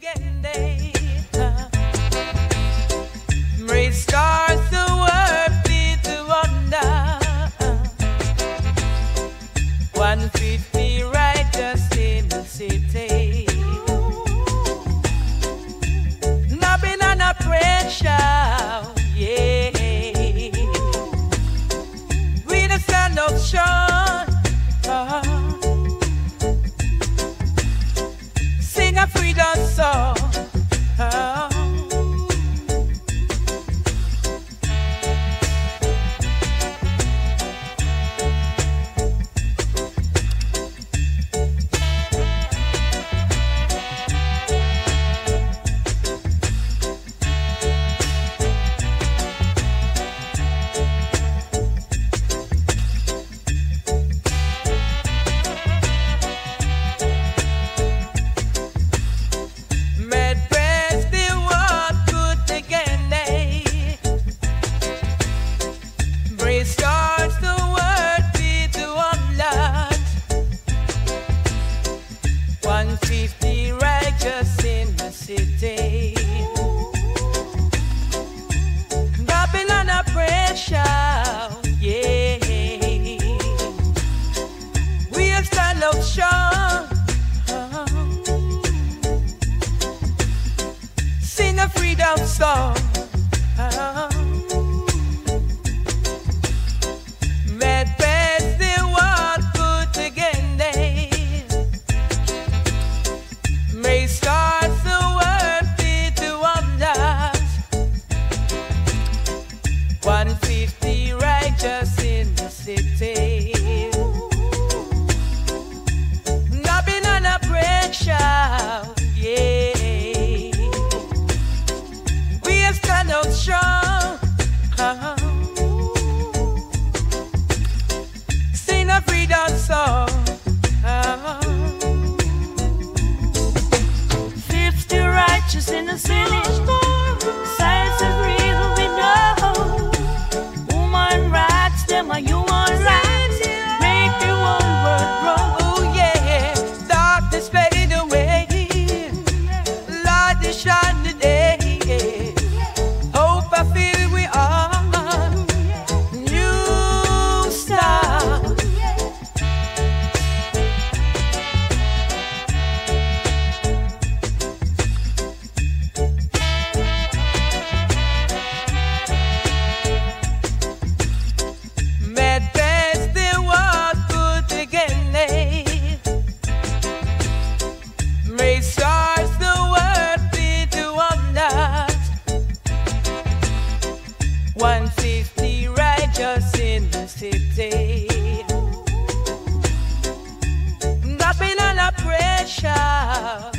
Yeah. sing a freedom song. May the world be to 150 righteous in the city. city. Dropping under pressure.